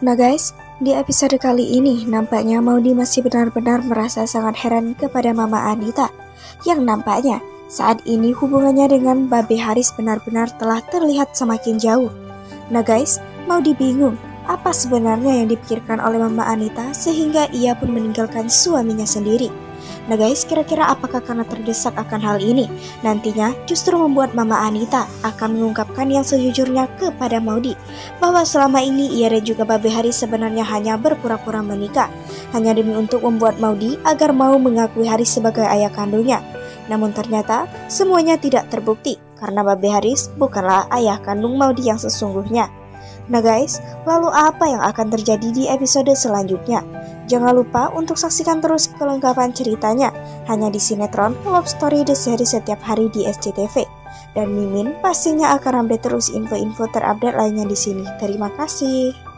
Nah guys, di episode kali ini nampaknya Maudi masih benar-benar merasa sangat heran kepada Mama Anita yang nampaknya saat ini hubungannya dengan Babe Haris benar-benar telah terlihat semakin jauh. Nah guys, Maudi bingung apa sebenarnya yang dipikirkan oleh Mama Anita sehingga ia pun meninggalkan suaminya sendiri. Nah guys, kira-kira apakah karena terdesak akan hal ini? Nantinya justru membuat Mama Anita akan mengungkapkan yang sejujurnya kepada Maudi bahwa selama ini ia dan juga Babe Hari sebenarnya hanya berpura-pura menikah hanya demi untuk membuat Maudi agar mau mengakui Haris sebagai ayah kandungnya. Namun ternyata semuanya tidak terbukti karena Babe Haris bukanlah ayah kandung Maudi yang sesungguhnya. Nah guys, lalu apa yang akan terjadi di episode selanjutnya? Jangan lupa untuk saksikan terus kelengkapan ceritanya hanya di sinetron Love Story The Series setiap hari di SCTV. Dan Mimin pastinya akan update terus info-info terupdate lainnya di sini. Terima kasih.